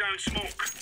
down smoke.